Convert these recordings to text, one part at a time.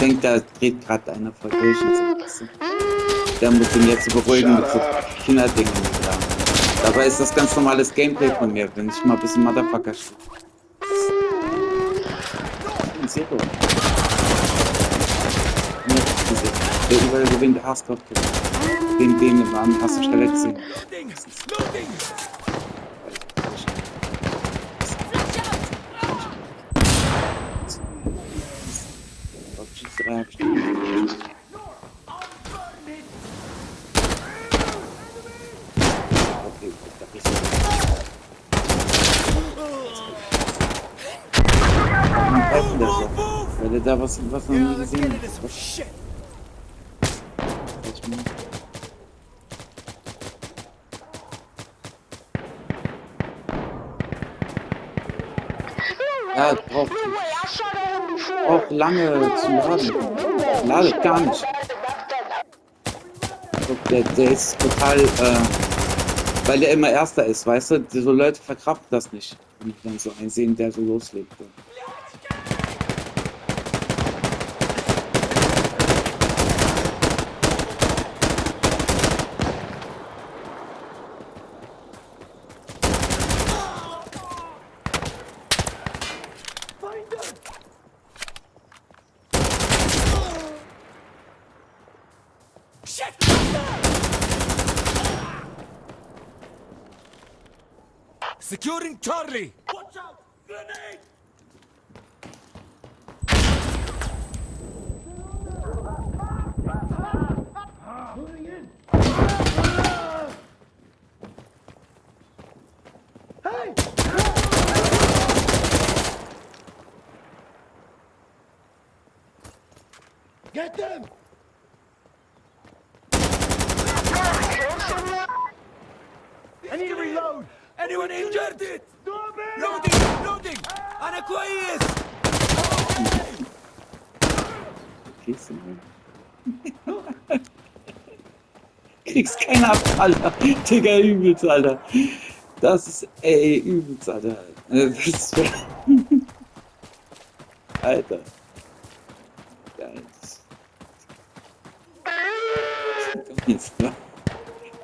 Der denkt, da dreht gerade einer voll durch so. Der muss ihn jetzt beruhigen mit so Kinderdingen. Ja. Dabei ist das ganz normales Gameplay von mir, wenn ich mal ein bisschen Motherfucker spiele. Ein Zero. Der überall gewinnt, gibt. Den, den im Arm hast du schneller gesehen. scratch. Move, move, move. Yeah, braucht lange zu laden. Ladet gar nicht. Der, der ist total, äh, weil der immer Erster ist, weißt du? So Leute verkraften das nicht. Wenn die dann so einen sehen, der so loslegt. So. Securing Charlie! Watch out! Grenade! Get them! I need to reload! Anyone injured? Loading! Loading! أنا كويس! Kriegst du mal. Kriegst keinen ab, Alter. Digga, übelst, Alter. Das ist, ey, übelst, Alter. Das ist, Alter. Geil. Jetzt, ne?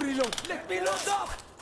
to reload. Let me load up.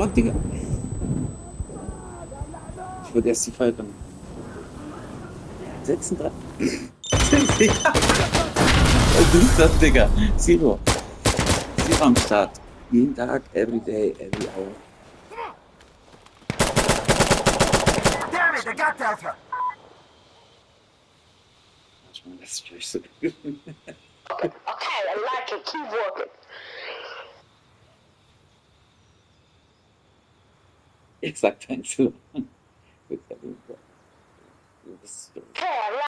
Oh, Digga. Ich würde erst die Faltung. Setzen dran. Digga. Was ist das, Digga? Zero. Zero am Start. Jeden Tag, every day, every hour. Damn it, they got Delta! Manchmal lässt sich so. Okay, I like it. Keep working. Exacto, en su...